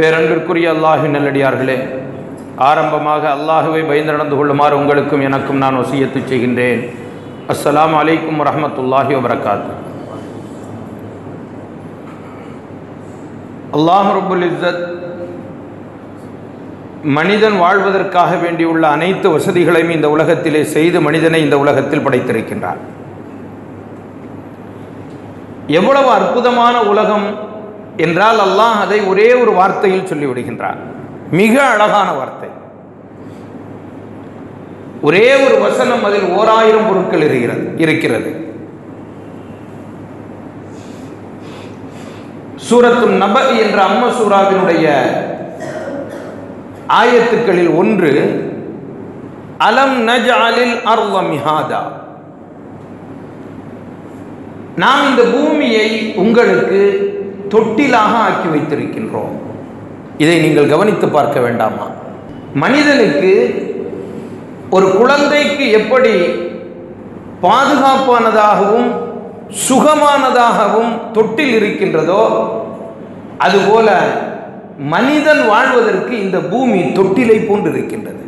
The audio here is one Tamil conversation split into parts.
பேரன்பிற்குரிய அல்லாஹு நல்லடியார்களே ஆரம்பமாக அல்லாஹுவை பயந்து நடந்து கொள்ளுமாறு உங்களுக்கும் எனக்கும் நான் வசியத்து செய்கின்றேன். அஸ்லாம் அலைக்கும் வரமத்துல்லாஹி வபரகாத்து. அல்லாஹ் ரபுல் இஸ்ஸத் மனிதன் வாழ்வதற்காக வேண்டியுள்ள அனைத்து வசதிகளையும் இந்த உலகத்திலே செய்து மனிதனை இந்த உலகத்தில் படைத்திருக்கின்றார் எவ்வளவு அற்புதமான உலகம் என்றால் அல்லாஹ் அதை ஒரே ஒரு வார்த்தையில் சொல்லிவிடுகின்றார் மிக அழகான வார்த்தை. ஒரே ஒரு வசனம் அதில் ஓராயிரம் பொருட்கள் இருக்கிறது இருக்கிறது. சூரத்தும் நப என்ற அம்ம சூராவினுடைய ஆயத்துக்களில் ஒன்று அலம் நஜாலில் அர்ல மிஹாதா. நாம் இந்த பூமியை உங்களுக்கு தொட்டிலாக ஆக்கி வைத்திருக்கின்றோம். இதை நீங்கள் கவனித்து பார்க்க வேண்டாமா? மனிதனுக்கு ஒரு குழந்தைக்கு எப்படி பாதுகாப்பானதாகவும் சுகமானதாகவும் தொட்டில் இருக்கின்றதோ அதுபோல மனிதன் வாழ்வதற்கு இந்த பூமி தொட்டிலை போன்றிருக்கின்றது.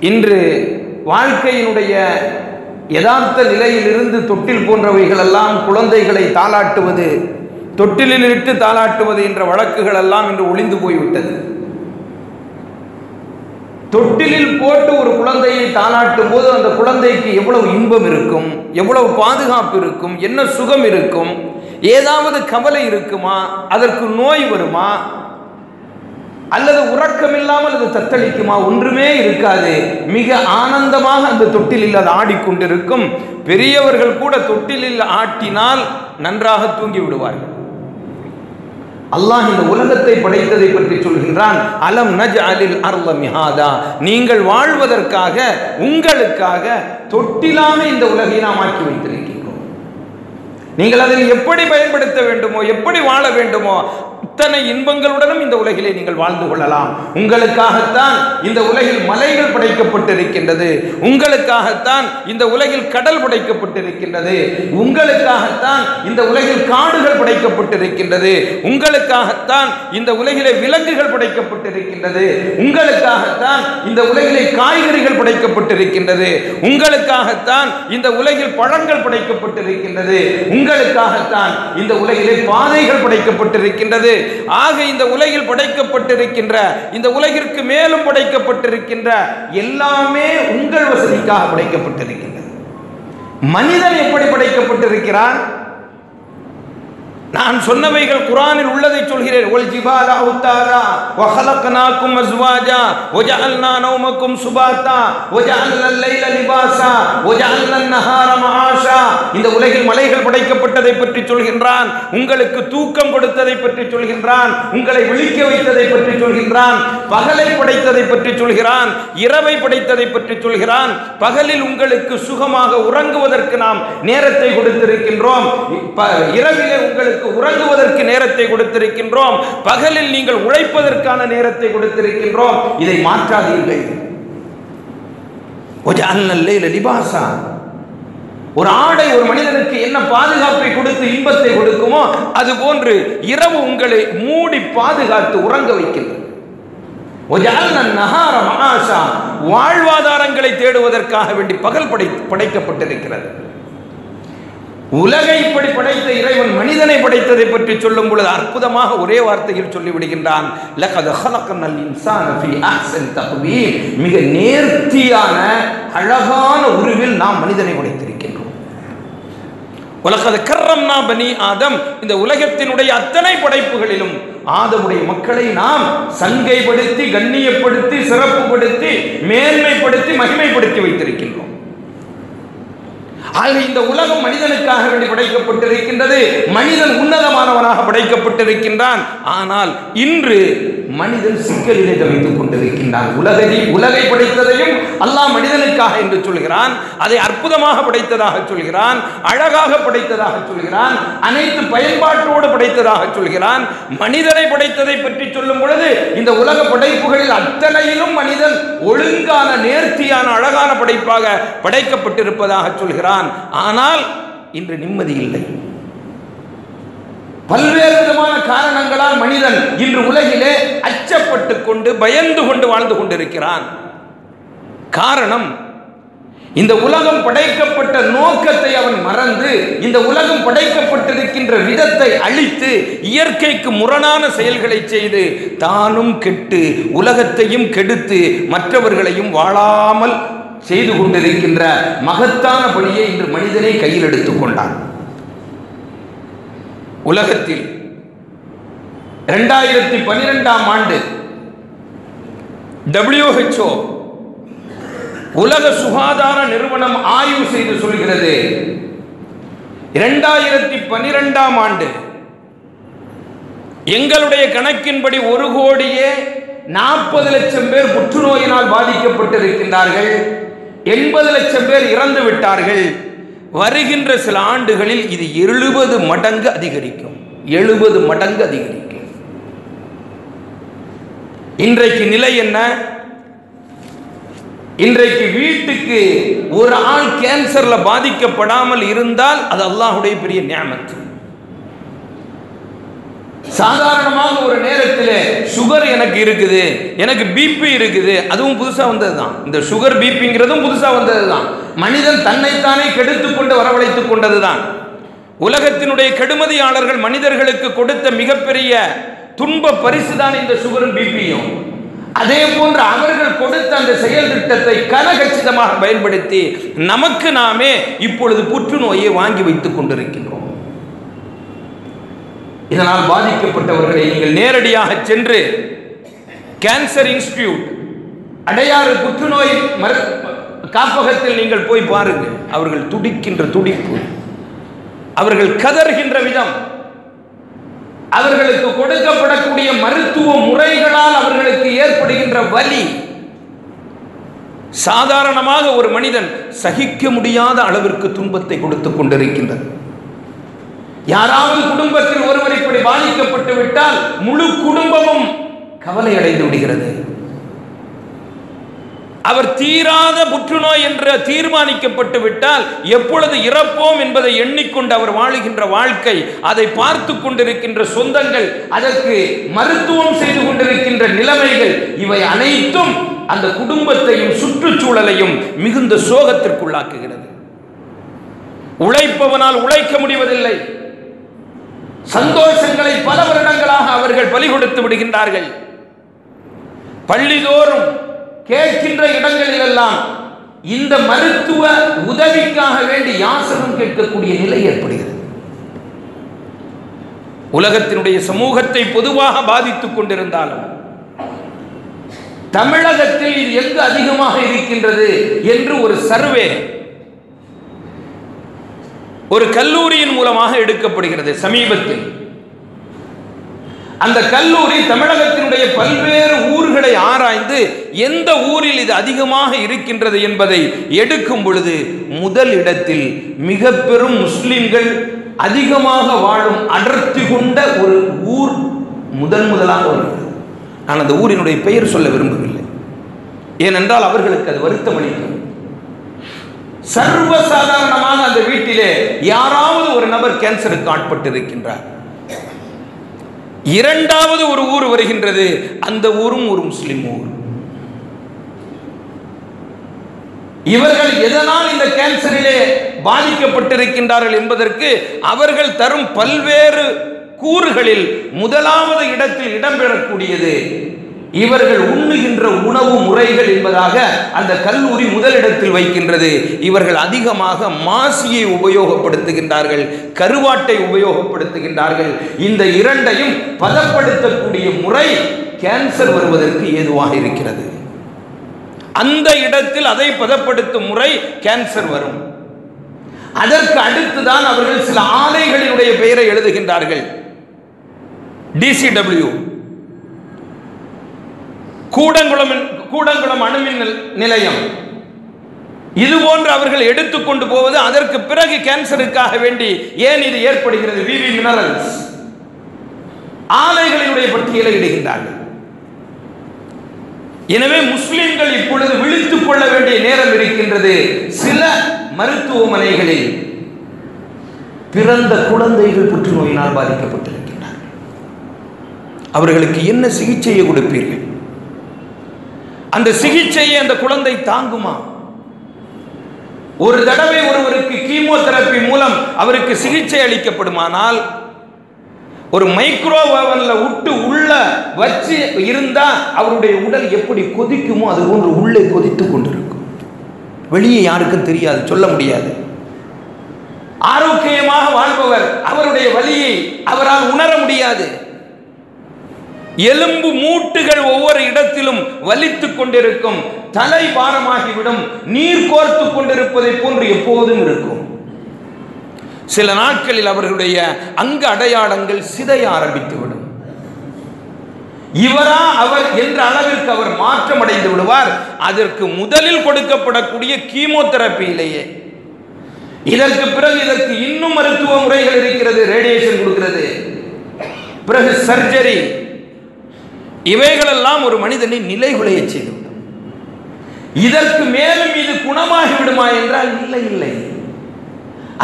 இன்று வாழ்க்கையினுடைய யதார்த்த நிலையிலிருந்து தொட்டில் போன்றவைகள் எல்லாம் குழந்தைகளை தாளாட்டுவது தொட்டிலில் இட்டு தாளாட்டுவது என்ற வழக்குகள் எல்லாம் இன்று ஒளிந்து போய்விட்டது. தொட்டிலில் போட்டு ஒரு குழந்தையை தாளாட்டும் போது அந்த குழந்தைக்கு எவ்வளவு இன்பம் இருக்கும் எவ்வளவு பாதுகாப்பு இருக்கும் என்ன சுகம் இருக்கும் ஏதாவது கவலை இருக்குமா அதற்கு நோய் வருமா அல்லது உறக்கம் இல்லாமல் அது தத்தளிக்குமா ஒன்றுமே இருக்காது. மிக ஆனந்தமாக அந்த தொட்டிலில் அது ஆடிக்கொண்டிருக்கும். பெரியவர்கள் கூட தொட்டிலில் ஆட்டினால் நன்றாக தூங்கி விடுவார்கள். அல்லாஹ் இந்த உலகத்தை படைத்ததை பற்றி சொல்கின்றான் அலம் நஜ் அலில் அர்ல மிஹாதா. நீங்கள் வாழ்வதற்காக உங்களுக்காக தொட்டிலாக இந்த உலகை நாம் ஆக்கி வைத்திருக்கிறோம் நீங்கள் அதில் எப்படி பயன்படுத்த வேண்டுமோ எப்படி வாழ வேண்டுமோ இத்தனை இன்பங்களுடனும் இந்த உலகிலே நீங்கள் வாழ்ந்து கொள்ளலாம். உங்களுக்காகத்தான் இந்த உலகில் மலைகள் படைக்கப்பட்டிருக்கின்றது. உங்களுக்காகத்தான் இந்த உலகில் கடல் படைக்கப்பட்டிருக்கின்றது. உங்களுக்காகத்தான் இந்த உலகில் காடுகள் படைக்கப்பட்டிருக்கின்றது. உங்களுக்காகத்தான் இந்த உலகிலே விலங்குகள் படைக்கப்பட்டிருக்கின்றது. உங்களுக்காகத்தான் இந்த உலகிலே காய்கறிகள் படைக்கப்பட்டிருக்கின்றது. உங்களுக்காகத்தான் இந்த உலகில் பழங்கள் படைக்கப்பட்டிருக்கின்றது. உங்களுக்காகத்தான் இந்த உலகிலே பாதைகள் படைக்கப்பட்டிருக்கின்றது. ஆக இந்த உலகில் படைக்கப்பட்டிருக்கின்ற இந்த உலகிற்கு மேலும் படைக்கப்பட்டிருக்கின்ற எல்லாமே உங்கள் வசதிக்காக படைக்கப்பட்டிருக்கின்றது மனிதன் எப்படி படைக்கப்பட்டிருக்கிறான்? நான் சொன்னவைகள் குரானில் உள்ளதை சொல்கிறேன். ஒல் ஜிபாலா உத்தாரா வஹலக்னாக்கும் அஸ்வாஜா வஜஅல்னா நௌமக்கும் சுபாத்தா வஜஅல்னா லைல லிபாசா வஜஅல்னா நஹார மஆஷா. இந்த உலகில் மலைகள் படைக்கப்பட்டதை பற்றி சொல்கின்றான் உங்களுக்கு தூக்கம் கொடுத்ததை பற்றி சொல்கின்றான் உங்களை விழிக்க வைத்ததை பற்றி சொல்கின்றான் பகலை படைத்ததை பற்றி சொல்கிறான் இரவை படைத்ததை பற்றி சொல்கிறான் பகலில் உங்களுக்கு சுகமாக உறங்குவதற்கு நாம் நேரத்தை கொடுத்திருக்கின்றோம். ப- இரவிலே உங்களுக்கு உறங்குவதற்கு நேரத்தை கொடுத்திருக்கின்றோம். பகலில் நீங்கள் உழைப்பதற்கான நேரத்தை கொடுத்திருக்கின்றோம். இதை மாற்றாதீர்கள். ஒரு ஆடை ஒரு மனிதனுக்கு என்ன பாதுகாப்பை கொடுத்து இன்பத்தை கொடுக்குமோ அது போன்று இரவு உங்களை மூடி பாதுகாத்து உறங்க வைக்கின்றது. வாழ்வாதாரங்களை தேடுவதற்காக வேண்டி பகல் படை படைக்கப்பட்டிருக்கிறது. உலகை இப்படி படைத்த இறைவன் மனிதனை படைத்ததை பற்றி சொல்லும் பொழுது அற்புதமாக ஒரே வார்த்தையில் சொல்லிவிடுகின்றான். மிக நேர்த்தியான அழகான உருவில் நாம் மனிதனை படைத்திருக்கின்றோம். கர்ரம் கர்ரம்னா பனி ஆதம். இந்த உலகத்தினுடைய அத்தனை படைப்புகளிலும் ஆதமுடைய மக்களை நாம் சங்கைப்படுத்தி கண்ணியப்படுத்தி சிறப்புப்படுத்தி மேன்மைப்படுத்தி மகிமைப்படுத்தி வைத்திருக்கின்றோம். ஆக இந்த உலகம் மனிதனுக்காக வேண்டி படைக்கப்பட்டிருக்கின்றது. மனிதன் உன்னதமானவனாக படைக்கப்பட்டிருக்கின்றான். ஆனால் இன்று மனிதன் சிக்கலிலே தவித்துக் கொண்டிருக்கின்றான். உலகை உலகை படைத்ததையும் அல்லாஹ் மனிதனுக்காக என்று சொல்கிறான். அதை அற்புதமாக படைத்ததாக சொல்கிறான். அழகாக படைத்ததாக சொல்கிறான். அனைத்து பயன்பாட்டோடு படைத்ததாக சொல்கிறான். மனிதனை படைத்ததை பற்றி சொல்லும் பொழுது இந்த உலக படைப்புகளில் அத்தனையிலும் மனிதன் ஒழுங்கான நேர்த்தியான அழகான படைப்பாக படைக்கப்பட்டிருப்பதாக சொல்கிறான். ஆனால் இன்று நிம்மதி இல்லை. பல்வேறு விதமான காரணங்களால் மனிதன் இன்று உலகிலே அச்சப்பட்டு கொண்டு பயந்து கொண்டு வாழ்ந்து கொண்டிருக்கிறான். காரணம் இந்த உலகம் படைக்கப்பட்ட நோக்கத்தை அவன் மறந்து இந்த உலகம் படைக்கப்பட்டிருக்கின்ற விதத்தை அழித்து இயற்கைக்கு முரணான செயல்களை செய்து தானும் கெட்டு உலகத்தையும் கெடுத்து மற்றவர்களையும் வாழாமல் செய்து கொண்டிருக்கின்ற மகத்தான பணியை இன்று மனிதனை கையில் எடுத்துக்கொண்டான் உலகத்தில் இரண்டாயிரத்தி பனிரெண்டாம் ஆண்டு டபிள்யூஹெச்ஓ உலக சுகாதார நிறுவனம் ஆய்வு செய்து சொல்கிறது. இரண்டாயிரத்தி பனிரெண்டாம் ஆண்டு எங்களுடைய கணக்கின்படி ஒரு கோடியே நாற்பது லட்சம் பேர் புற்றுநோயினால் பாதிக்கப்பட்டிருக்கின்றார்கள். எண்பது லட்சம் பேர் இறந்து விட்டார்கள் வருகின்ற சில ஆண்டுகளில் இது எழுபது மடங்கு அதிகரிக்கும். எழுபது மடங்கு அதிகரிக்கும். இன்றைக்கு நிலை என்ன? இன்றைக்கு வீட்டுக்கு ஒரு ஆள் கேன்சர்ல பாதிக்கப்படாமல் இருந்தால் அது அல்லாஹுடைய பெரிய நியமத்து. சாதாரணமாக ஒரு நேரத்தில் சுகர் எனக்கு இருக்குது எனக்கு பிபி இருக்குது அதுவும் புதுசாக வந்தது தான் இந்த சுகர் பிபிங்கிறதும் புதுசாக வந்தது தான் மனிதன் தன்னைத்தானே கெடுத்து கொண்டு வரவழைத்துக் கொண்டது தான் உலகத்தினுடைய கெடுமதியாளர்கள் மனிதர்களுக்கு கொடுத்த மிகப்பெரிய துன்ப பரிசு தான் இந்த சுகரும் பிபியும் அதே போன்று அவர்கள் கொடுத்த அந்த செயல் திட்டத்தை கனகச்சிதமாக பயன்படுத்தி நமக்கு நாமே இப்பொழுது புற்றுநோயை வாங்கி வைத்துக் கொண்டிருக்கின்றோம். இதனால் பாதிக்கப்பட்டவர்களை நீங்கள் நேரடியாக சென்று கேன்சர் இன்ஸ்டிடியூட் அடையாறு புற்றுநோய் மரு காப்பகத்தில் நீங்கள் போய் பாருங்கள். அவர்கள் துடிக்கின்ற துடிப்பு. அவர்கள் கதறுகின்ற விதம். அவர்களுக்கு கொடுக்கப்படக்கூடிய மருத்துவ முறைகளால் அவர்களுக்கு ஏற்படுகின்ற வலி. சாதாரணமாக ஒரு மனிதன் சகிக்க முடியாத அளவிற்கு துன்பத்தை கொடுத்துக் கொண்டிருக்கின்றது. யாராவது குடும்பத்தில் ஒருவர் இப்படி பாதிக்கப்பட்டு விட்டால் முழு குடும்பமும் கவலை அடைந்து விடுகிறது. அவர் தீராத புற்றுநோய் என்று தீர்மானிக்கப்பட்டு விட்டால் எப்பொழுது இறப்போம் என்பதை எண்ணிக்கொண்டு அவர் வாழுகின்ற வாழ்க்கை அதை பார்த்து கொண்டிருக்கின்ற சொந்தங்கள் அதற்கு மருத்துவம் செய்து கொண்டிருக்கின்ற நிலைமைகள் இவை அனைத்தும் அந்த குடும்பத்தையும் சுற்றுச்சூழலையும் மிகுந்த சோகத்திற்குள்ளாக்குகிறது. உழைப்பவனால் உழைக்க முடிவதில்லை. சந்தோஷங்களை பல வருடங்களாக அவர்கள் பலி கொடுத்து விடுகின்றார்கள். பள்ளிதோறும் கேட்கின்ற இடங்களில் எல்லாம் இந்த மருத்துவ உதவிக்காக வேண்டி யாசகம் கேட்கக்கூடிய நிலை ஏற்படுகிறது. உலகத்தினுடைய சமூகத்தை பொதுவாக பாதித்துக் கொண்டிருந்தாலும் தமிழகத்தில் இது எங்கு அதிகமாக இருக்கின்றது என்று ஒரு சர்வே ஒரு கல்லூரியின் மூலமாக எடுக்கப்படுகிறது சமீபத்தில். அந்த கல்லூரி தமிழகத்தினுடைய பல்வேறு ஊர்களை ஆராய்ந்து எந்த ஊரில் இது அதிகமாக இருக்கின்றது என்பதை எடுக்கும் பொழுது முதல் இடத்தில் மிக பெரும் முஸ்லிம்கள் அதிகமாக வாழும் அடர்த்தி கொண்ட ஒரு ஊர் முதன் முதலாக வருகிறது. நான் அந்த ஊரினுடைய பெயர் சொல்ல விரும்பவில்லை. ஏனென்றால் அவர்களுக்கு அது வருத்தம் அளிக்கும் சர்வசாதாரணமாக அந்த வீட்டிலே யாராவது ஒரு நபர் கேன்சருக்கு ஆட்பட்டு இருக்கின்றார் இரண்டாவது ஒரு ஊர் வருகின்றது அந்த ஊரும் ஒரு முஸ்லிம் ஊர். இவர்கள் எதனால் இந்த கேன்சரிலே பாதிக்கப்பட்டிருக்கின்றார்கள் என்பதற்கு அவர்கள் தரும் பல்வேறு கூறுகளில் முதலாவது இடத்தில் இடம்பெறக்கூடியது இவர்கள் உண்ணுகின்ற உணவு முறைகள் என்பதாக அந்த கல்லூரி முதலிடத்தில் வைக்கின்றது. இவர்கள் அதிகமாக மாசியை உபயோகப்படுத்துகின்றார்கள் கருவாட்டை உபயோகப்படுத்துகின்றார்கள். இந்த இரண்டையும் பதப்படுத்தக்கூடிய முறை கேன்சர் வருவதற்கு ஏதுவாக இருக்கிறது. அந்த இடத்தில் அதை பதப்படுத்தும் முறை கேன்சர் வரும். அதற்கு அடுத்துதான் அவர்கள் சில ஆலைகளினுடைய பெயரை எழுதுகின்றார்கள். டிசிடபிள்யூ கூடங்குளம் கூடங்குளம் அணுமின் நிலையம். இது போன்று அவர்கள் எடுத்துக்கொண்டு போவது அதற்கு பிறகு கேன்சருக்காக வேண்டி ஏன் இது ஏற்படுகிறது? விவி மினரல்ஸ் ஆலைகளினுடைய பட்டியலை இடுகின்றார்கள். எனவே முஸ்லிம்கள் இப்பொழுது விழித்துக் கொள்ள வேண்டிய நேரம் இருக்கின்றது. சில மருத்துவமனைகளில் பிறந்த குழந்தைகள் புற்றுநோயினால் பாதிக்கப்பட்டிருக்கின்றார்கள். அவர்களுக்கு என்ன சிகிச்சையை கொடுப்பீர்கள்? அந்த சிகிச்சையை அந்த குழந்தை தாங்குமா? ஒரு தடவை ஒருவருக்கு கீமோதெரப்பி மூலம் அவருக்கு சிகிச்சை அளிக்கப்படுமானால் ஒரு மைக்ரோ ஓவன்ல விட்டு உள்ள வச்சு இருந்தா அவருடைய உடல் எப்படி கொதிக்குமோ அது போன்று உள்ளே கொதித்து கொண்டிருக்கும். வெளியே யாருக்கும் தெரியாது சொல்ல முடியாது. ஆரோக்கியமாக வாழ்பவர் அவருடைய வலியை அவரால் உணர முடியாது. எலும்பு மூட்டுகள் ஒவ்வொரு இடத்திலும் வலித்துக் கொண்டிருக்கும். தலை பாரமாகிவிடும். நீர் கோர்த்து கொண்டிருப்பதை போன்று எப்போதும் இருக்கும். சில நாட்களில் அவர்களுடைய அங்க அடையாளங்கள் சிதைய ஆரம்பித்துவிடும். இவரா அவர் என்ற அளவிற்கு அவர் மாற்றம் அடைந்து விடுவார். அதற்கு முதலில் கொடுக்கப்படக்கூடிய கீமோதெரப்பியிலேயே. இதற்கு பிறகு இதற்கு இன்னும் மருத்துவ முறைகள் இருக்கிறது ரேடியேஷன் கொடுக்கிறது. பிறகு சர்ஜரி இவைகளெல்லாம் ஒரு மனிதனை நிலைகுலைய செய்துவிடும் இதற்கு மேலும் இது குணமாகி விடுமா என்றால் இல்லை இல்லை.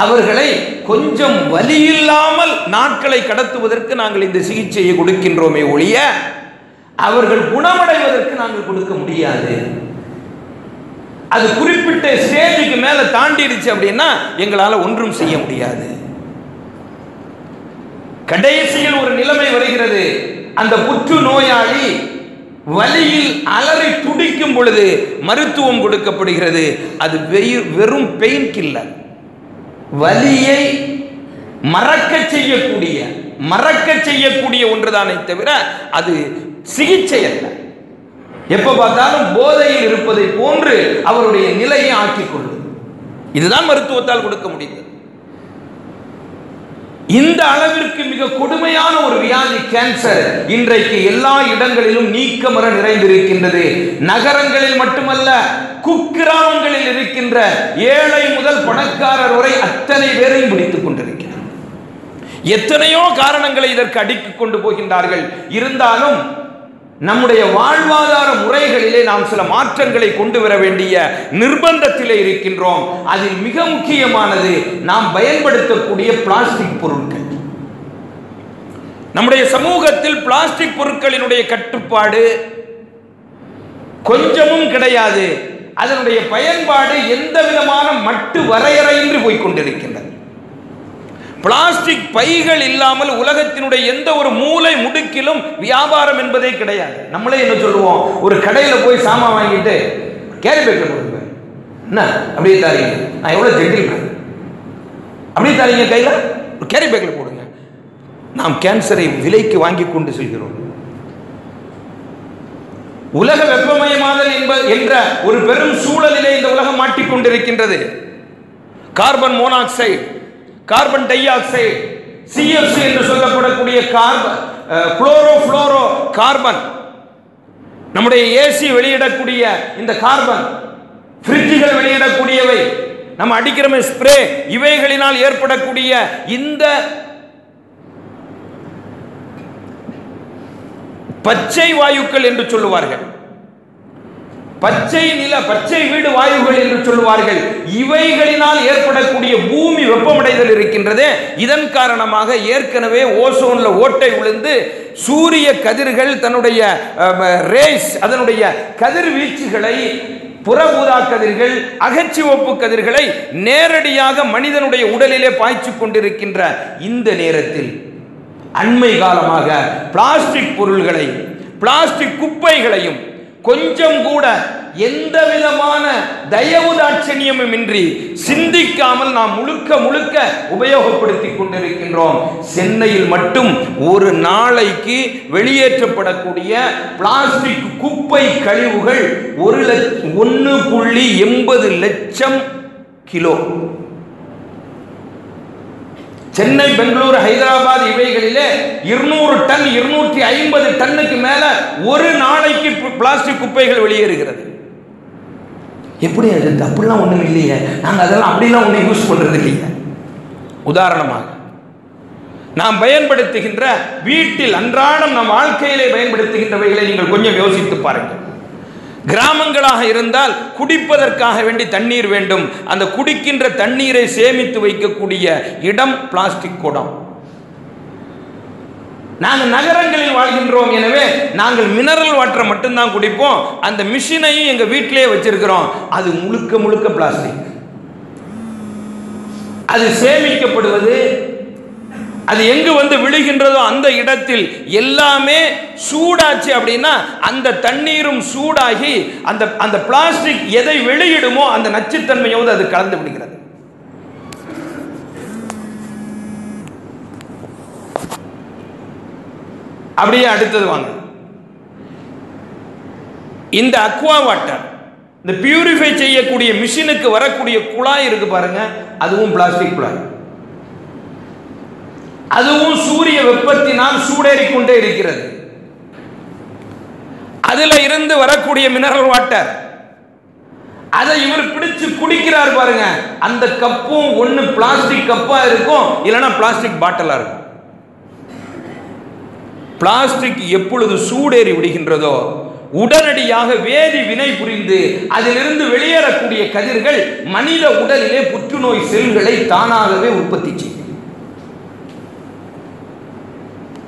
அவர்களை கொஞ்சம் வலி இல்லாமல் நாட்களை கடத்துவதற்கு நாங்கள் இந்த சிகிச்சையை கொடுக்கின்றோமே ஒழிய அவர்கள் குணமடைவதற்கு நாங்கள் கொடுக்க முடியாது. அது குறிப்பிட்ட ஸ்டேஜுக்கு மேல தாண்டிடுச்சு அப்படின்னா எங்களால் ஒன்றும் செய்ய முடியாது. கடைசியில் ஒரு நிலைமை வருகிறது. அந்த புற்று நோயாளி வலியில் அலறி துடிக்கும் பொழுது மருத்துவம் கொடுக்கப்படுகிறது. அது வெறும் பெயின் கில்லர் வலியை மறக்க செய்யக்கூடிய மறக்க செய்யக்கூடிய ஒன்றுதானே தவிர அது சிகிச்சை அல்ல. எப்ப பார்த்தாலும் போதையில் இருப்பதை போன்று அவருடைய நிலையை ஆக்கிக் கொள்ளும். இதுதான் மருத்துவத்தால் கொடுக்க முடிந்தது. இந்த அளவிற்கு மிக கொடுமையான ஒரு வியாதி கேன்சர் இன்றைக்கு எல்லா இடங்களிலும் நீக்கமர நிறைந்திருக்கின்றது. நகரங்களில் மட்டுமல்ல குக்கிராமங்களில் இருக்கின்ற ஏழை முதல் பணக்காரர் வரை அத்தனை பேரையும் பிடித்துக் கொண்டிருக்கிறார். எத்தனையோ காரணங்களை இதற்கு அடுக்கிக் கொண்டு போகின்றார்கள். இருந்தாலும் நம்முடைய வாழ்வாதார முறைகளிலே நாம் சில மாற்றங்களை கொண்டு வர வேண்டிய நிர்பந்தத்திலே இருக்கின்றோம். அதில் மிக முக்கியமானது நாம் பயன்படுத்தக்கூடிய பிளாஸ்டிக் பொருட்கள். நம்முடைய சமூகத்தில் பிளாஸ்டிக் பொருட்களினுடைய கட்டுப்பாடு கொஞ்சமும் கிடையாது. அதனுடைய பயன்பாடு எந்த விதமான மட்டு வரையறையின்றி போய்கொண்டிருக்கின்றது பிளாஸ்டிக் பைகள் இல்லாமல் உலகத்தினுடைய எந்த ஒரு மூலை முடுக்கிலும் வியாபாரம் என்பதே கிடையாது. நம்மளே என்ன சொல்லுவோம்? ஒரு கடையில் போய் சாமான் வாங்கிட்டு கேரி பேக்ல கொடுங்க. என்ன? அப்படியே தாரீங்க. நான் எவ்வளோ ஜென்டில் அப்படியே தாரீங்க கையில்? ஒரு கேரி பேக்ல போடுங்க நாம் கேன்சரை விலைக்கு வாங்கி கொண்டு செல்கிறோம். உலக வெப்பமயமாதல் என்ப என்ற ஒரு பெரும் சூழலிலே இந்த உலகம் மாட்டிக்கொண்டிருக்கின்றது. Carbon monoxide carbon dioxide CFC என்று சொல்லப்படக்கூடிய கார்பன் குளோரோ ஃப்ளோரோ கார்பன். நம்முடைய ஏசி வெளியிடக்கூடிய இந்த கார்பன் ஃப்ரிட்ஜுகள் வெளியிடக்கூடியவை நம்ம அடிக்கிறோமே ஸ்ப்ரே இவைகளினால் ஏற்படக்கூடிய இந்த பச்சை வாயுக்கள் என்று சொல்லுவார்கள். பச்சை நில பச்சை வீடு வாயுகள் என்று சொல்லுவார்கள். இவைகளினால் ஏற்படக்கூடிய பூமி வெப்பமடைதல் இருக்கின்றதே. இதன் காரணமாக ஏற்கனவே ஓசோன்ல ஓட்டை விழுந்து சூரிய கதிர்கள் தன்னுடைய ரேஸ் அதனுடைய கதிர்வீச்சுகளை புறபூதா கதிர்கள் அகச்சிவப்பு கதிர்களை நேரடியாக மனிதனுடைய உடலிலே பாய்ச்சி கொண்டிருக்கின்ற இந்த நேரத்தில் அண்மை காலமாக பிளாஸ்டிக் பொருள்களை பிளாஸ்டிக் குப்பைகளையும் கொஞ்சம் கூட எந்த விதமான தயவு தாட்சணியமும் இன்றி சிந்திக்காமல் நாம் முழுக்க முழுக்க உபயோகப்படுத்திக் கொண்டிருக்கின்றோம். சென்னையில் மட்டும் ஒரு நாளைக்கு வெளியேற்றப்படக்கூடிய பிளாஸ்டிக் குப்பை கழிவுகள் ஒரு லட்ச ஒன்று புள்ளி எண்பது லட்சம் கிலோ. சென்னை பெங்களூரு ஹைதராபாத் இவைகளிலே இருநூறு டன் இருநூற்றி ஐம்பது டன்னுக்கு மேல ஒரு நாளைக்கு பு- பிளாஸ்டிக் குப்பைகள் வெளியேறுகிறது. எப்படி அது? அப்படிலாம் ஒன்றும் இல்லையே. நாங்கள் அதெல்லாம் அப்படிலாம் ஒன்றும் யூஸ் பண்ணுறது இல்லைங்க உதாரணமாக நாம் பயன்படுத்துகின்ற வீட்டில் அன்றாடம் நம் வாழ்க்கையிலே பயன்படுத்துகின்றவைகளை நீங்கள் கொஞ்சம் யோசித்து பாருங்கள். கிராமங்களாக இருந்தால் குடிப்பதற்காக வேண்டி தண்ணீர் வேண்டும். அந்த குடிக்கின்ற தண்ணீரை சேமித்து வைக்கக்கூடிய இடம் பிளாஸ்டிக் குடம். நாங்கள் நகரங்களில் வாழ்கின்றோம். எனவே நாங்கள் மினரல் வாட்டரை மட்டும்தான் குடிப்போம். அந்த மிஷினையும் எங்கள் வீட்டிலேயே வச்சிருக்கிறோம். அது முழுக்க முழுக்க பிளாஸ்டிக். அது சேமிக்கப்படுவது அது எங்கு வந்து விழுகின்றதோ அந்த இடத்தில் எல்லாமே சூடாச்சு அப்படின்னா அந்த தண்ணீரும் சூடாகி அந்த அந்த பிளாஸ்டிக் எதை வெளியிடுமோ அந்த நச்சுத்தன்மையோடு அது கலந்து விடுகிறது. அப்படியே அடுத்தது வாங்க. இந்த அக்வா வாட்டர் இந்த பியூரிஃபை செய்யக்கூடிய மிஷினுக்கு வரக்கூடிய குழாய் இருக்கு பாருங்க அதுவும் பிளாஸ்டிக் குழாய். அதுவும் சூரிய வெப்பத்தினால் சூடேறிக்கொண்டே இருக்கிறது. அதுல இருந்து வரக்கூடிய மினரல் வாட்டர் அதை இவர் பிடிச்சு குடிக்கிறார் பாருங்க. அந்த கப்பும் ஒன்னு பிளாஸ்டிக் கப்பா இருக்கும் இல்லைன்னா பிளாஸ்டிக் பாட்டிலா இருக்கும். பிளாஸ்டிக் எப்பொழுது சூடேறி விடுகின்றதோ உடனடியாக வேதி வினை புரிந்து அதிலிருந்து வெளியேறக்கூடிய கதிர்கள் மனித உடலிலே புற்றுநோய் செல்களை தானாகவே உற்பத்தி செய்யும்.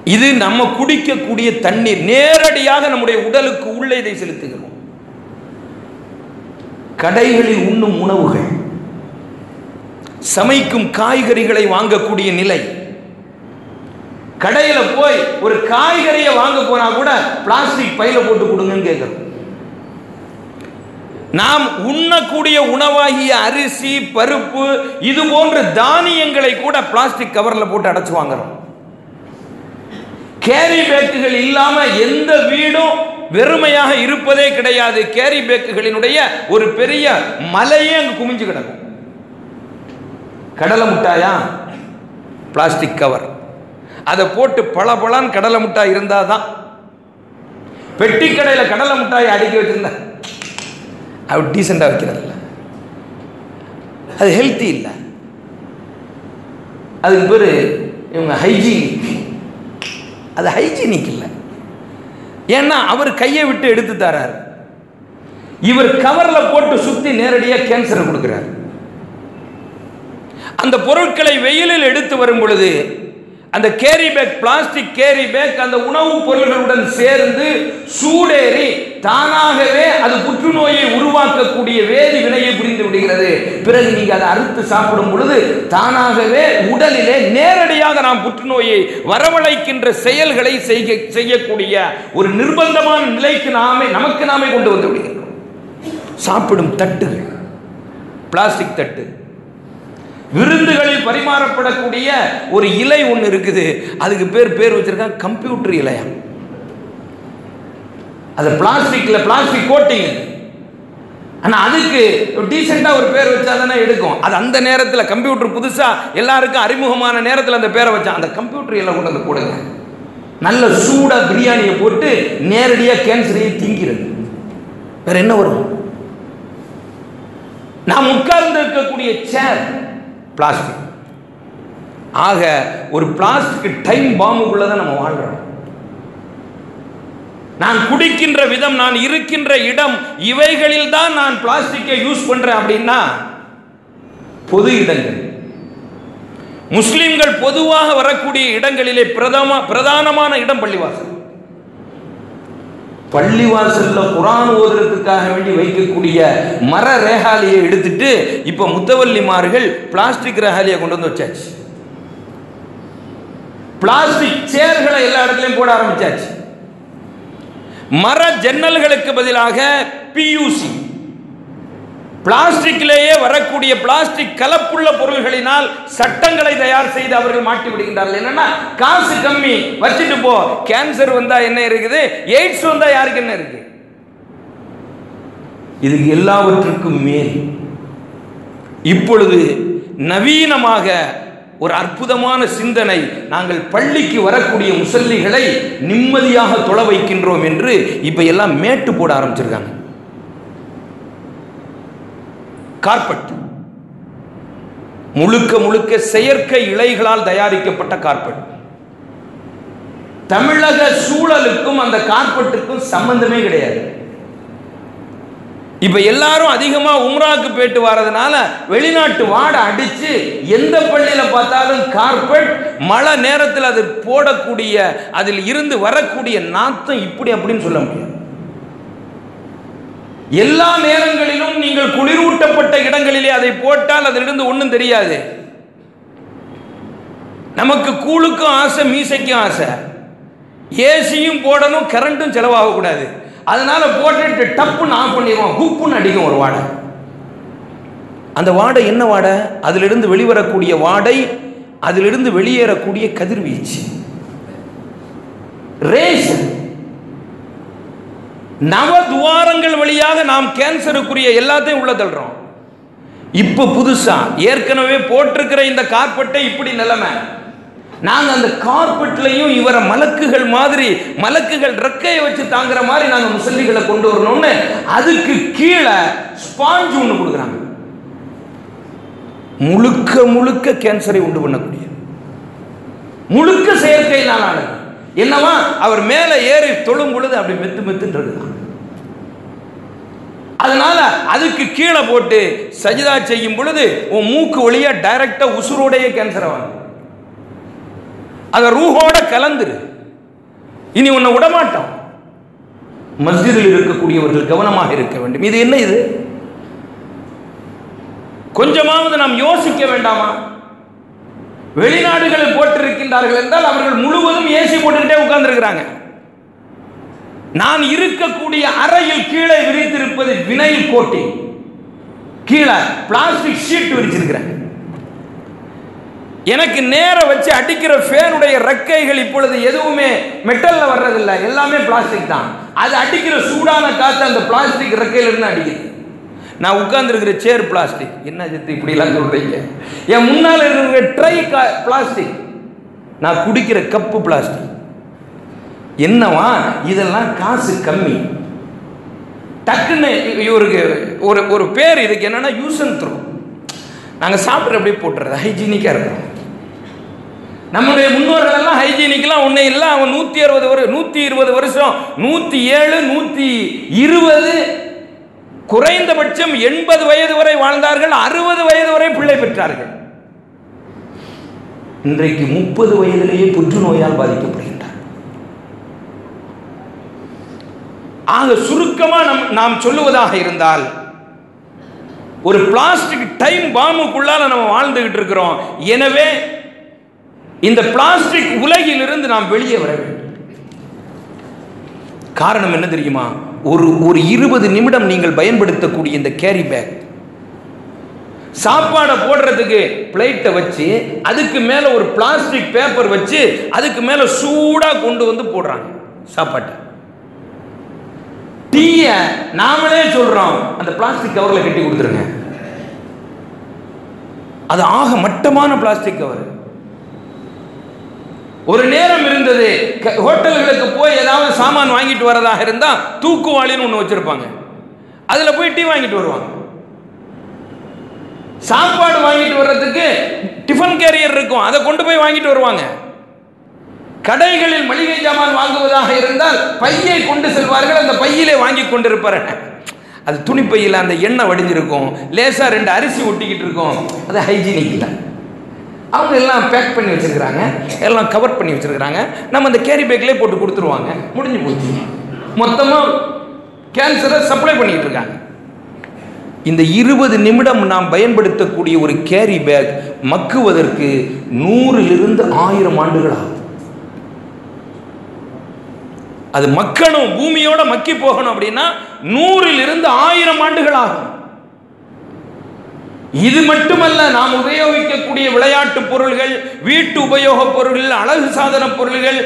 இது நம்ம குடிக்கக்கூடிய தண்ணீர். நேரடியாக நம்முடைய உடலுக்கு உள்ளே இதை செலுத்துகிறோம். கடைகளில் உண்ணும் உணவுகள் சமைக்கும் காய்கறிகளை வாங்கக்கூடிய நிலை. கடையில் போய் ஒரு காய்கறியை வாங்க போனா கூட பிளாஸ்டிக் பையில போட்டு கொடுங்கன்னு கேட்கிறோம் நாம் உண்ணக்கூடிய உணவாகிய அரிசி பருப்பு இது போன்ற தானியங்களை கூட பிளாஸ்டிக் கவரில் போட்டு அடைச்சு வாங்குறோம். கேரி பேக்குகள் இல்லாம எந்த வீடும் வெறுமையாக இருப்பதே கிடையாது. கேரி பேக்குகளினுடைய ஒரு பெரிய மலையே அங்கு குமிஞ்சு கிடக்கும். கடலை முட்டாயா? பிளாஸ்டிக் கவர் அதை போட்டு பல பழம் கடலை முட்டாய் இருந்தால் தான் பெட்டி கடையில் கடலை முட்டாய் அடுக்கி வச்சிருந்தா அவர் டீசெண்டாக வைக்கிறது இல்லை அது ஹெல்த்தி இல்லை. அதுக்கு பேர் இவங்க ஹைஜீனிக் அது ஹைஜீனிக் இல்லை. ஏன்னா அவர் கையை விட்டு எடுத்து தரார். இவர் கவரில் போட்டு சுற்றி நேரடியாக கேன்சரை கொடுக்குறார். அந்த பொருட்களை வெயிலில் எடுத்து வரும் பொழுது அந்த carry bag plastic carry bag அந்த உணவுப் பொருள்களுடன் சேர்ந்து சூடேறி தானாகவே அது புற்றுநோயை உருவாக்கக்கூடிய வேதி வினையை புரிந்து விடுகிறது. பிறகு நீங்க அதை அறுத்து சாப்பிடும் பொழுது தானாகவே உடலிலே நேரடியாக நாம் புற்றுநோயை வரவழைக்கின்ற செயல்களை செய்ய செய்யக்கூடிய ஒரு நிர்பந்தமான நிலைக்கு நாமே நமக்கு நாமே கொண்டு வந்து விடுகிறோம் சாப்பிடும் தட்டுகள் பிளாஸ்டிக் தட்டு விருந்துகளில் பரிமாறப்படக்கூடிய ஒரு இலை ஒன்று இருக்குது. அதுக்கு பேர் பேர் வச்சிருக்காங்க கம்ப்யூட்டர் இலையா? அது பிளாஸ்டிக்ல பிளாஸ்டிக் கோட்டிங் ஆனா அதுக்கு டீசெண்டா ஒரு பேர் வச்சா தானே எடுக்கும். அது அந்த நேரத்தில் கம்ப்யூட்டர் புதுசா எல்லாருக்கும் அறிமுகமான நேரத்தில் அந்த பேரை வச்சா அந்த கம்ப்யூட்டர் இலை கொண்டு வந்து போடுங்க. நல்ல சூடா பிரியாணியை போட்டு நேரடியாக கேன்சரையே திங்கிறது வேற என்ன வரும்? நாம் உட்கார்ந்து இருக்கக்கூடிய சேர் பிளாஸ்டிக் ஆக ஒரு பிளாஸ்டிக் டைம் பாம்புக்குள்ள தான் நம்ம வாழ்றோம். நான் குடிக்கின்ற விதம் நான் இருக்கின்ற இடம் இவைகளில் தான் நான் பிளாஸ்டிக்கை யூஸ் பண்றேன் அப்படின்னா பொது இடங்கள். முஸ்லிம்கள் பொதுவாக வரக்கூடிய இடங்களிலே பிரதம பிரதானமான இடம் பள்ளிவாசல். பள்ளிவாசல்ல குரான் ஓதுறதுக்காக வேண்டி வைக்கக்கூடிய மர ரேகாலியை எடுத்துட்டு இப்ப முத்தவல்லிமார்கள் பிளாஸ்டிக் ரேகாலியை கொண்டு வந்து வச்சாச்சு. பிளாஸ்டிக் சேர்களை எல்லா இடத்துலையும் போட ஆரம்பிச்சாச்சு. மர ஜன்னல்களுக்கு பதிலாக பியூசி பிளாஸ்டிக்கிலேயே வரக்கூடிய பிளாஸ்டிக் கலப்புள்ள பொருள்களினால் சட்டங்களை தயார் செய்து அவர்கள் மாட்டி விடுகின்றார்கள். என்னன்னா காசு கம்மி. வச்சுட்டு போ. கேன்சர் வந்தா என்ன இருக்குது? எய்ட்ஸ் வந்தா யாருக்கு என்ன இருக்கு இது எல்லாவற்றுக்கும் மேல். இப்பொழுது நவீனமாக ஒரு அற்புதமான சிந்தனை நாங்கள் பள்ளிக்கு வரக்கூடிய முசல்லிகளை நிம்மதியாக தொலை வைக்கின்றோம் என்று இப்ப எல்லாம் மேட்டு போட ஆரம்பிச்சிருக்காங்க. கார்பெட். முழுக்க முழுக்க செயற்கை இலைகளால் தயாரிக்கப்பட்ட கார்பெட். தமிழக சூழலுக்கும் அந்த கார்பெட்டுக்கும் சம்பந்தமே கிடையாது. இப்ப எல்லாரும் அதிகமா உம்ராக்கு போயிட்டு வர்றதுனால வெளிநாட்டு வாடை அடிச்சு எந்த பள்ளியில பார்த்தாலும் கார்பெட் மழை நேரத்தில் அது போடக்கூடிய அதில் இருந்து வரக்கூடிய நாத்தம் இப்படி அப்படின்னு சொல்ல முடியாது. எல்லா நேரங்களிலும் நீங்கள் குளிரூட்டப்பட்ட இடங்களிலே அதை போட்டால் அதிலிருந்து ஒன்றும் தெரியாது. நமக்கு கூழுக்கும் ஆசை மீசைக்கும் ஆசை. ஏசியும் போடணும் கரண்ட்டும் செலவாகக்கூடாது. அதனால போட்டுட்டு டப்புன்னு ஆஃப் பண்ணிடுவோம் குப்புன்னு அடிக்கும் ஒரு வாடை. அந்த வாடை என்ன வாடை? அதிலிருந்து வெளிவரக்கூடிய வாடை அதிலிருந்து வெளியேறக்கூடிய கதிர்வீச்சு. ரேஸ் நவ துவாரங்கள் வழியாக நாம் கேன்சருக்குரிய எல்லாத்தையும் உள்ள தள்ளுறோம். இப்போ புதுசா ஏற்கனவே போட்டிருக்கிற இந்த கார்பெட்டை இப்படி நிலைமை. நாங்கள் அந்த கார்பெட்லையும் இவரை மலக்குகள் மாதிரி மலக்குகள் ரெக்கையை வச்சு தாங்குற மாதிரி நாங்கள் முசல்லிகளை கொண்டு வரணும்னு அதுக்கு கீழே ஸ்பாஞ்ச் ஒன்று கொடுக்குறாங்க. முழுக்க முழுக்க கேன்சரை உண்டு பண்ணக்கூடிய. முழுக்க செயற்கையினால் ஆனது என்னவா? அவர் மேலே ஏறி தொழும் பொழுது அப்படி மெத்து மெத்துன்றது தான் அதனால அதுக்கு கீழே போட்டு சஜிதா செய்யும் பொழுது உன் மூக்கு வழியா டைரக்டா உசுரோடைய கேன்சர் ஆகும் அத ரூஹோட கலந்துரு. இனி உன்னை விடமாட்டோம். மஸ்ஜிதில் இருக்கக்கூடியவர்கள் கவனமாக இருக்க வேண்டும். இது என்ன இது? கொஞ்சமாவது நாம் யோசிக்க வேண்டாமா? வெளிநாடுகளில் போட்டிருக்கின்றார்கள் என்றால் அவர்கள் முழுவதும் ஏசி போட்டுக்கிட்டே உட்கார்ந்துருக்கிறாங்க. நான் இருக்கக்கூடிய அறையில் கீழே விரித்திருப்பது வினைல் கோட்டி. கீழே பிளாஸ்டிக் ஷீட் விரிச்சிருக்கிறேன். எனக்கு நேர வச்சு அடிக்கிற ஃபேனுடைய ரெக்கைகள் இப்பொழுது எதுவுமே மெட்டலில் வர்றதில்லை. எல்லாமே பிளாஸ்டிக் தான். அது அடிக்கிற சூடான காற்று அந்த பிளாஸ்டிக் ரெக்கையிலிருந்து அடிக்குது. நான் உட்கார்ந்துருக்கிற சேர் பிளாஸ்டிக் என்ன சித்து இப்படிலாம் சொல்கிறீங்க என் முன்னால் இருக்கிற ட்ரை பிளாஸ்டிக் நான் குடிக்கிற கப்பு பிளாஸ்டிக் என்னவா? இதெல்லாம் காசு கம்மி. டக்குன்னு இவருக்கு ஒரு ஒரு பேர் இதுக்கு என்னன்னா யூஸ் அண்ட் த்ரோ நாங்கள் சாப்பிட்ற அப்படியே போட்டுறது ஹைஜீனிக்காக இருக்கும். நம்முடைய முன்னோர்கள் எல்லாம் ஹைஜீனிக்லாம் ஒன்றும் இல்லை அவன் நூற்றி அறுபது வரு நூற்றி இருபது வருஷம் நூற்றி ஏழு நூற்றி இருபது குறைந்தபட்சம் எண்பது வயது வரை வாழ்ந்தார்கள் அறுபது வயது வரை பிள்ளை பெற்றார்கள். இன்றைக்கு முப்பது வயதிலேயே புற்றுநோயால் பாதிக்கப்படுகிறது. ஆக சுருக்கமா நம் நாம் சொல்லுவதாக இருந்தால் ஒரு பிளாஸ்டிக் டைம் பாம்புக்குள்ளால நம்ம வாழ்ந்துகிட்டு இருக்கிறோம். எனவே இந்த பிளாஸ்டிக் உலகிலிருந்து நாம் வெளியே வர வேண்டும். காரணம் என்ன தெரியுமா? ஒரு ஒரு இருபது நிமிடம் நீங்கள் பயன்படுத்தக்கூடிய இந்த கேரி பேக் சாப்பாடை போடுறதுக்கு பிளேட்டை வச்சு அதுக்கு மேல ஒரு பிளாஸ்டிக் பேப்பர் வச்சு அதுக்கு மேல சூடா கொண்டு வந்து போடுறாங்க சாப்பாட்டை. டீய நாமளே சொல்றோம். அந்த பிளாஸ்டிக் கவர்ல கட்டி கொடுத்துருங்க. அது ஆக மட்டமான பிளாஸ்டிக் கவர் ஒரு நேரம் இருந்தது. க- ஹோட்டல்களுக்கு போய் ஏதாவது சாமான் வாங்கிட்டு வரதாக இருந்தா தூக்குவாளின்னு ஒன்று வச்சிருப்பாங்க. அதுல போய் டீ வாங்கிட்டு வருவாங்க. சாப்பாடு வாங்கிட்டு வர்றதுக்கு டிஃபன் கேரியர் இருக்கும். அதை கொண்டு போய் வாங்கிட்டு வருவாங்க. கடைகளில் மளிகை ஜாமான் வாங்குவதாக இருந்தால் பையை கொண்டு செல்வார்கள் அந்த பையிலே வாங்கி கொண்டிருப்பார்கள் அது துணிப்பையில் அந்த எண்ணெய் வடிஞ்சிருக்கும். லேசாக ரெண்டு அரிசி ஒட்டிக்கிட்டு இருக்கும். அது ஹைஜீனிக் இல்லை அவங்க எல்லாம் பேக் பண்ணி வச்சிருக்கிறாங்க. எல்லாம் கவர் பண்ணி வச்சிருக்கிறாங்க. நம்ம அந்த கேரி பேக்லேயே போட்டு கொடுத்துருவாங்க. முடிஞ்சு போச்சு. மொத்தமாக கேன்சரை சப்ளை பண்ணிகிட்டு இருக்காங்க. இந்த இருபது நிமிடம் நாம் பயன்படுத்தக்கூடிய ஒரு கேரி பேக் மக்குவதற்கு நூறிலிருந்து ஆயிரம் ஆண்டுகள் ஆகும். அது மக்கணும் பூமியோட மக்கி போகணும் அப்படின்னா நூறில் இருந்து ஆயிரம் ஆண்டுகள் ஆகும் இது மட்டுமல்ல நாம் உபயோகிக்கக்கூடிய விளையாட்டு பொருள்கள் வீட்டு உபயோக பொருள்கள் அழகு சாதன பொருள்கள்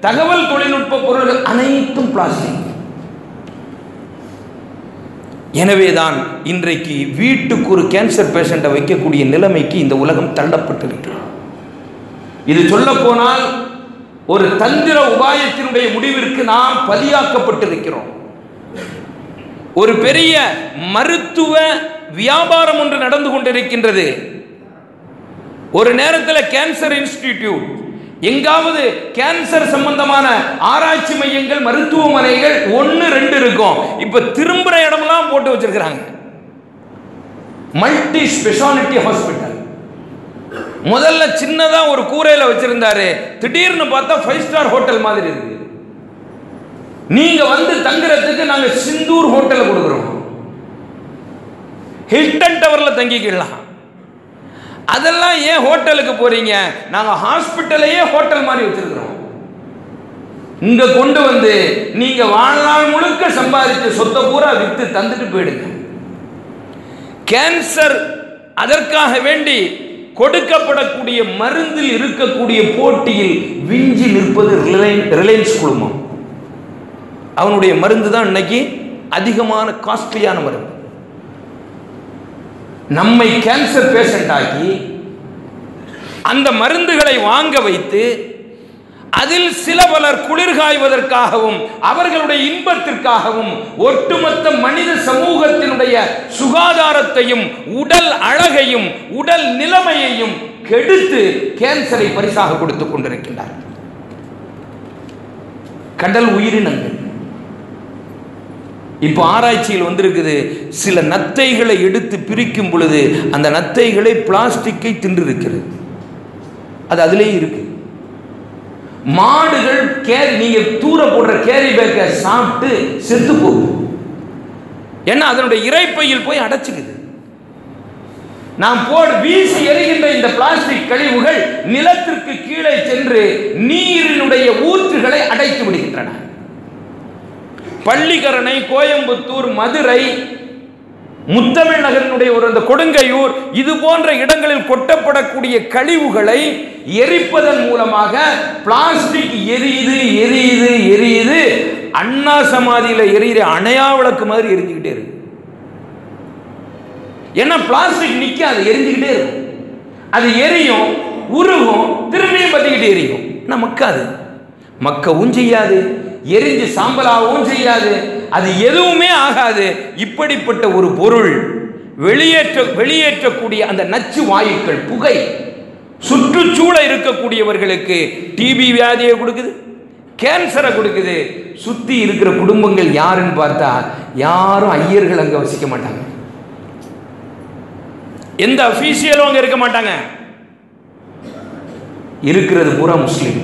தகவல் தொழில்நுட்ப பொருள்கள் அனைத்தும் பிளாஸ்டிக் எனவேதான் இன்றைக்கு வீட்டுக்கு ஒரு கேன்சர் பேஷண்ட்டை வைக்கக்கூடிய நிலைமைக்கு இந்த உலகம் தள்ளப்பட்டிருக்கிறது. இது சொல்ல போனால் ஒரு தந்திர உபாயத்தினுடைய முடிவிற்கு நாம் பலியாக்கப்பட்டிருக்கிறோம். ஒரு பெரிய மருத்துவ வியாபாரம் ஒன்று நடந்து கொண்டிருக்கின்றது. ஒரு நேரத்தில் கேன்சர் இன்ஸ்டிடியூட் எங்காவது கேன்சர் சம்பந்தமான ஆராய்ச்சி மையங்கள் மருத்துவமனைகள் ஒன்று ரெண்டு இருக்கும். இப்ப திரும்புற இடமெல்லாம் போட்டு வச்சிருக்கிறாங்க. மல்டி ஸ்பெஷாலிட்டி ஹாஸ்பிட்டல் முதல்ல சின்னதா ஒரு கூரையில வச்சிருந்தாரு. திடீர்னு பார்த்தா ஃபைவ் ஸ்டார் ஹோட்டல் மாதிரி இருக்கு. நீங்க வந்து தங்குறதுக்கு நாங்க சிந்தூர் ஹோட்டல் கொடுக்குறோம். ஹில்டன் டவர்ல தங்கிக்கலாம். அதெல்லாம் ஏன் ஹோட்டலுக்கு போறீங்க? நாங்க ஹாஸ்பிட்டலையே ஹோட்டல் மாதிரி வச்சிருக்கிறோம். இங்க கொண்டு வந்து நீங்க வாழ்நாள் முழுக்க சம்பாதிச்ச சொத்தை பூரா வித்து தந்துட்டு போயிடுங்க. கேன்சர் அதற்காக வேண்டி கொடுக்கப்படக்கூடிய மருந்தில் இருக்கக்கூடிய போட்டியில் விஞ்சி நிற்பது ரிலையன்ஸ் குழுமம். அவனுடைய மருந்து தான் இன்னைக்கு அதிகமான காஸ்ட்லியான மருந்து. நம்மை கேன்சர் பேஷண்ட் ஆக்கி அந்த மருந்துகளை வாங்க வைத்து அதில் சில பலர் குளிர்காய்வதற்காகவும் அவர்களுடைய இன்பத்திற்காகவும் ஒட்டுமொத்த மனித சமூகத்தினுடைய சுகாதாரத்தையும் உடல் அழகையும் உடல் நிலைமையையும் கெடுத்து கேன்சரை பரிசாக கொடுத்துக் கொண்டிருக்கின்றார். கடல் உயிரினங்கள். இப்போ ஆராய்ச்சியில் வந்திருக்குது சில நத்தைகளை எடுத்து பிரிக்கும் பொழுது அந்த நத்தைகளை பிளாஸ்டிக்கை தின்றிருக்கிறது. அது அதிலேயே இருக்குது மாடுகள் கேரி நீங்க தூர போடுற கேரி பேக்கை சாப்பிட்டு செத்து போகுது. ஏன்னா அதனுடைய இறைப்பையில் போய் அடைச்சுக்குது. நாம் போடு வீசி எறிகின்ற இந்த பிளாஸ்டிக் கழிவுகள் நிலத்திற்கு கீழே சென்று நீரினுடைய ஊற்றுகளை அடைத்து விடுகின்றன. பள்ளிக்கரணை கோயம்புத்தூர் மதுரை முத்தமிழ் நகரினுடைய ஒரு அந்த கொடுங்கையூர் இது போன்ற இடங்களில் கொட்டப்படக்கூடிய கழிவுகளை எரிப்பதன் மூலமாக பிளாஸ்டிக் எரியுது எரியுது எரியுது. அண்ணா சமாதியில் எரியிற அணையா விளக்கு மாதிரி எரிஞ்சுக்கிட்டே இருக்கு. ஏன்னா பிளாஸ்டிக் நிக்காது எரிஞ்சுக்கிட்டே இருக்கும். அது எரியும் உருகும் திரும்பியும் பத்திக்கிட்டு எரியும். ஆனால் மக்காது. மக்கவும் செய்யாது எரிஞ்சு சாம்பலாகவும் செய்யாது. அது எதுவுமே ஆகாது. இப்படிப்பட்ட ஒரு பொருள் வெளியேற்ற வெளியேற்றக்கூடிய அந்த நச்சு வாயுக்கள் புகை சுற்றுச்சூழ இருக்கக்கூடியவர்களுக்கு டிபி வியாதியை கொடுக்குது கேன்சரை கொடுக்குது. சுத்தி இருக்கிற குடும்பங்கள் யாருன்னு பார்த்தா யாரும் ஐயர்கள் அங்க வசிக்க மாட்டாங்க. எந்த அபிஷியலும் அங்க இருக்க மாட்டாங்க. இருக்கிறது பூரா முஸ்லீம்.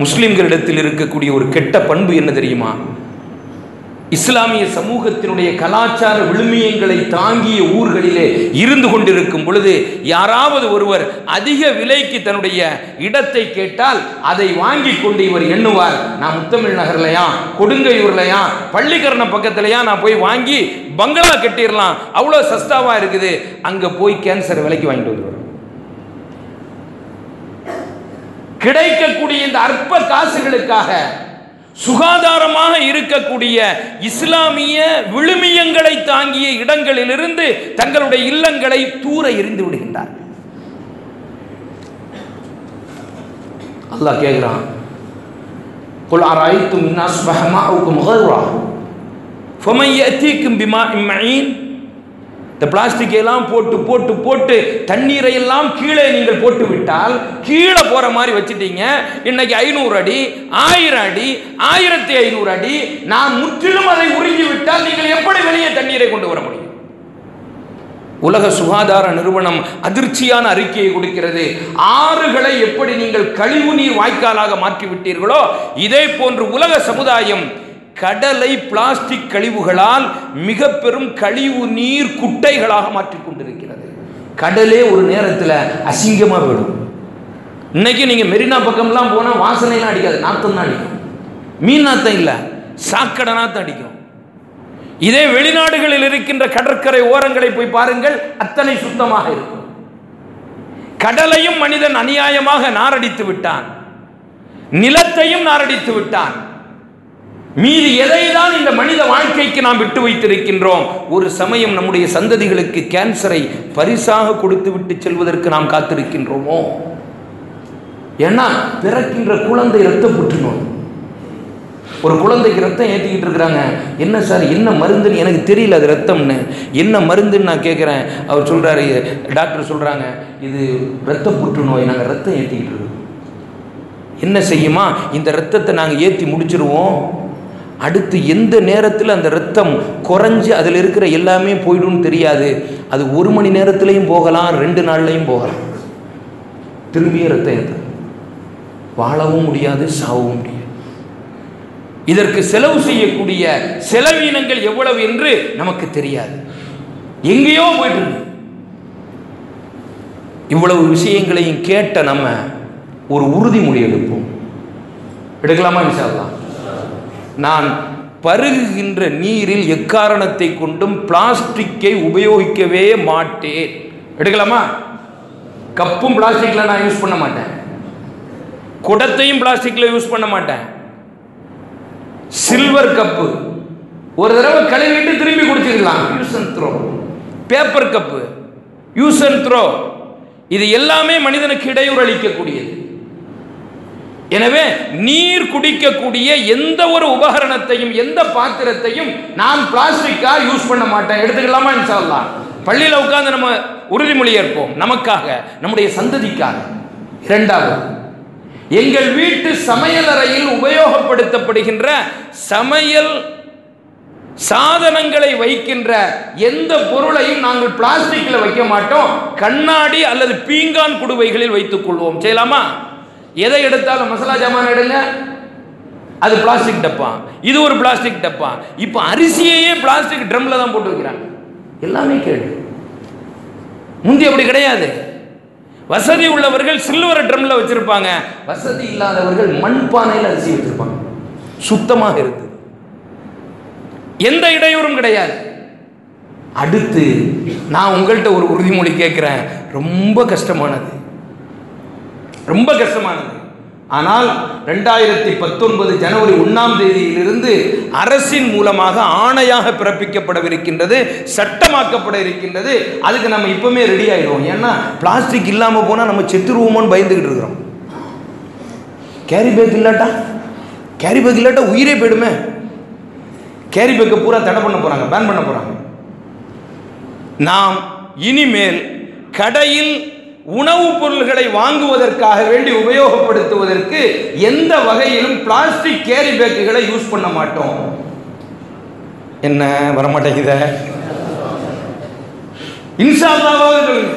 முஸ்லிம்களிடத்தில் இருக்கக்கூடிய ஒரு கெட்ட பண்பு என்ன தெரியுமா? இஸ்லாமிய சமூகத்தினுடைய கலாச்சார விழுமியங்களை தாங்கிய ஊர்களிலே இருந்து கொண்டிருக்கும் பொழுது யாராவது ஒருவர் அதிக விலைக்கு தன்னுடைய இடத்தை கேட்டால் அதை வாங்கி கொண்டு இவர் எண்ணுவார். நான் முத்தமிழ் நகர்லையா? கொடுங்கையூர்லையா? பள்ளிக்கரண பக்கத்துலையா? நான் போய் வாங்கி பங்களா கட்டிடலாம். அவ்வளோ சஸ்தாவாக இருக்குது. அங்கே போய் கேன்சர் விலைக்கு வாங்கிட்டு வந்துடுவார் கிடைக்கக்கூடிய இந்த அற்ப காசுகளுக்காக சுகாதாரமாக இருக்கக்கூடிய இஸ்லாமிய விழுமியங்களை தாங்கிய இடங்களிலிருந்து தங்களுடைய இல்லங்களை தூர எரிந்து விடுகின்றார் அல்லாஹ் கேட்கிறான் قل أرأيتم إن أصبح ماؤكم غورا فمن يأتيكم بماء معين இந்த பிளாஸ்டிக் எல்லாம் போட்டு போட்டு போட்டு தண்ணீரை எல்லாம் கீழே நீங்கள் போட்டு விட்டால் கீழே போற மாதிரி வச்சுட்டீங்க. இன்னைக்கு ஐநூறு அடி ஆயிரம் அடி ஆயிரத்தி ஐநூறு அடி நான் முற்றிலும் அதை உறிஞ்சி விட்டால் நீங்கள் எப்படி வெளியே தண்ணீரை கொண்டு வர முடியும்? உலக சுகாதார நிறுவனம் அதிர்ச்சியான அறிக்கையை கொடுக்கிறது. ஆறுகளை எப்படி நீங்கள் கழிவு நீர் வாய்க்காலாக மாற்றி விட்டீர்களோ இதே போன்று உலக சமுதாயம் கடலை பிளாஸ்டிக் கழிவுகளால் மிக பெரும் கழிவு நீர் குட்டைகளாக மாற்றிக் கொண்டிருக்கிறது. கடலே ஒரு நேரத்தில் அசிங்கமாக போயிடும். இன்னைக்கு நீங்க மெரினா பக்கம்லாம் போனால் வாசனைலாம் அடிக்காது நாத்தம் தான் அடிக்கும். மீன் நாத்தம் இல்லை சாக்கடை நாத்தம் அடிக்கும். இதே வெளிநாடுகளில் இருக்கின்ற கடற்கரை ஓரங்களை போய் பாருங்கள் அத்தனை சுத்தமாக இருக்கும். கடலையும் மனிதன் அநியாயமாக நாரடித்து விட்டான். நிலத்தையும் நாரடித்து விட்டான். மீதி எதை தான் இந்த மனித வாழ்க்கைக்கு நாம் விட்டு வைத்திருக்கின்றோம்? ஒரு சமயம் நம்முடைய சந்ததிகளுக்கு கேன்சரை பரிசாக கொடுத்து விட்டு செல்வதற்கு நாம் காத்திருக்கின்றோமோ? ஏன்னா பிறக்கின்ற குழந்தை இரத்த புற்றுநோய். ஒரு குழந்தைக்கு ரத்தம் ஏற்றிக்கிட்டு இருக்கிறாங்க. என்ன சார் என்ன மருந்துன்னு எனக்கு தெரியல அது ரத்தம்னு என்ன மருந்துன்னு நான் கேட்குறேன் அவர் சொல்கிறாரு டாக்டர் சொல்கிறாங்க இது ரத்த புற்றுநோய் நாங்கள் ரத்தம் ஏற்றிக்கிட்டு இருக்கோம். என்ன செய்யுமா? இந்த ரத்தத்தை நாங்கள் ஏற்றி முடிச்சிருவோம். அடுத்து எந்த நேரத்தில் அந்த ரத்தம் குறைஞ்சு அதில் இருக்கிற எல்லாமே போயிடும்னு தெரியாது. அது ஒரு மணி நேரத்துலையும் போகலாம் ரெண்டு நாள்லையும் போகலாம். திரும்பிய ரத்தம் ஏற்ற வாழவும் முடியாது சாவவும் முடியாது. இதற்கு செலவு செய்யக்கூடிய செலவீனங்கள் எவ்வளவு என்று நமக்கு தெரியாது. எங்கேயோ போயிட்டு இவ்வளவு விஷயங்களையும் கேட்ட நம்ம ஒரு உறுதிமொழி எடுப்போம். எடுக்கலாமா இன்ஷால்லா நான் பருகுகின்ற நீரில் எக்காரணத்தை கொண்டும் பிளாஸ்டிக்கை உபயோகிக்கவே மாட்டேன். எடுக்கலாமா? கப்பும் பிளாஸ்டிக்ல நான் யூஸ் பண்ண மாட்டேன். குடத்தையும் பிளாஸ்டிக்ல யூஸ் பண்ண மாட்டேன். Silver cup. ஒரு தடவை கழுவிட்டு திரும்பி குடிச்சுக்கலாம். Use and throw paper cup use and throw இது எல்லாமே மனிதனுக்கு இடையூறு அளிக்கக்கூடியது. எனவே நீர் குடிக்கக்கூடிய எந்த ஒரு உபகரணத்தையும் எந்த பாத்திரத்தையும் நான் பிளாஸ்டிக்கா யூஸ் பண்ண மாட்டேன். எடுத்துக்கலாமா சொல்லலாம் பள்ளியில் உட்காந்து நம்ம உறுதிமொழி ஏற்போம். நமக்காக நம்முடைய சந்ததிக்காக. இரண்டாவது எங்கள் வீட்டு சமையலறையில் உபயோகப்படுத்தப்படுகின்ற சமையல் சாதனங்களை வைக்கின்ற எந்த பொருளையும் நாங்கள் பிளாஸ்டிக்கில் வைக்க மாட்டோம். கண்ணாடி அல்லது பீங்கான் குடுவைகளில் வைத்துக் கொள்வோம். செய்யலாமா? எதை எடுத்தாலும் மசாலா ஜாமான் எடுங்க. அது பிளாஸ்டிக் டப்பா. இது ஒரு பிளாஸ்டிக் டப்பா. இப்போ அரிசியையே பிளாஸ்டிக் ட்ரம்ல தான் போட்டு வைக்கிறாங்க எல்லாமே கேடு. முந்தி அப்படி கிடையாது. வசதி உள்ளவர்கள் சில்வர் ட்ரம்ல வச்சிருப்பாங்க. வசதி இல்லாதவர்கள் மண்பானையில் அரிசி வச்சிருப்பாங்க. சுத்தமாக இருக்கு எந்த இடையூறும் கிடையாது. அடுத்து நான் உங்கள்கிட்ட ஒரு உறுதிமொழி கேட்குறேன். ரொம்ப கஷ்டமானது. ரொம்ப கஷ்டமானது. ஆனால் ரெண்டாயிரத்தி பத்தொன்பது ஜனவரி ஒன்றாம் தேதியிலிருந்து அரசின் மூலமாக ஆணையாக பிறப்பிக்கப்படவிருக்கின்றது சட்டமாக்கப்பட இருக்கின்றது. அதுக்கு நம்ம இப்பவுமே ரெடி ஆகிடுவோம் ஏன்னா பிளாஸ்டிக் இல்லாமல் போனால் நம்ம செத்துருவோமோன்னு பயந்துக்கிட்டு இருக்கிறோம். கேரி பேக் இல்லாட்டா? கேரி பேக் இல்லாட்டா உயிரே போயிடுமே. கேரி பேக்கை பூரா தடை பண்ண போகிறாங்க பேன் பண்ண போகிறாங்க நாம் இனிமேல் கடையில் உணவுப் பொருள்களை வாங்குவதற்காக வேண்டி உபயோகப்படுத்துவதற்கு எந்த வகையிலும் பிளாஸ்டிக் கேரி பேக்குகளை யூஸ் பண்ண மாட்டோம். என்ன வரமாட்டேங்குத? இன்ஷா சொல்லுங்க.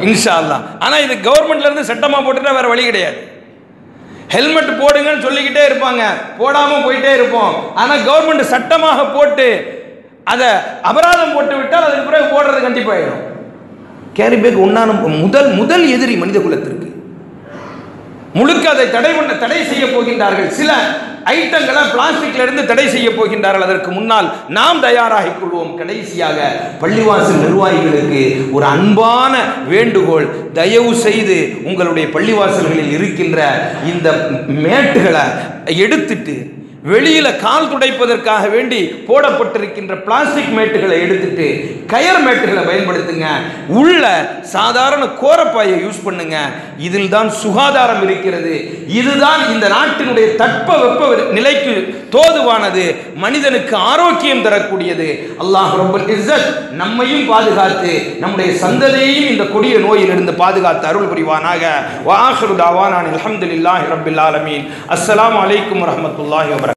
இன்ஷா ஆனால் ஆனா இது கவர்மெண்ட்ல இருந்து சட்டமா போட்டுட்டா வேற வழி கிடையாது. ஹெல்மெட் போடுங்கன்னு சொல்லிக்கிட்டே இருப்பாங்க. போடாம போயிட்டே இருப்போம். ஆனா கவர்மெண்ட் சட்டமாக போட்டு அதை அபராதம் போட்டு விட்டால் அதுக்கு பிறகு போடுறது கண்டிப்பாயிடும் கேரி பேக் உண்ணான முதல் முதல் எதிரி மனித குலத்திற்கு. முழுக்க அதை தடை பண்ண தடை செய்ய போகின்றார்கள். சில ஐட்டங்களை பிளாஸ்டிக்ல இருந்து தடை செய்ய போகின்றார்கள். அதற்கு முன்னால் நாம் தயாராகி கொள்வோம். கடைசியாக பள்ளிவாசல் நிர்வாகிகளுக்கு ஒரு அன்பான வேண்டுகோள் தயவு செய்து உங்களுடைய பள்ளிவாசல்களில் இருக்கின்ற இந்த மேட்டுகளை எடுத்துட்டு வெளியில கால் துடைப்பதற்காக வேண்டி போடப்பட்டிருக்கின்ற பிளாஸ்டிக் மேட்டுகளை எடுத்துட்டு கயர் மேட்டுகளை பயன்படுத்துங்க. உள்ள சாதாரண கோரப்பாயை யூஸ் பண்ணுங்க. இதில் தான் சுகாதாரம் இருக்கிறது. இதுதான் இந்த நாட்டினுடைய தட்ப வெப்ப நிலைக்கு தோதுவானது. மனிதனுக்கு ஆரோக்கியம் தரக்கூடியது. அல்லாஹ் ரப்பல் இஸ்ஸத் நம்மையும் பாதுகாத்து நம்முடைய சந்ததியையும் இந்த கொடிய நோயிலிருந்து பாதுகாத்து அருள் புரிவானாக. வாஹிரு தாவானான் அல்ஹம்துலில்லாஹி ரப்பில் ஆலமீன். அஸ்ஸலாமு அலைக்கும் வரஹ்மத்துல்லாஹி வபரகாத்துஹு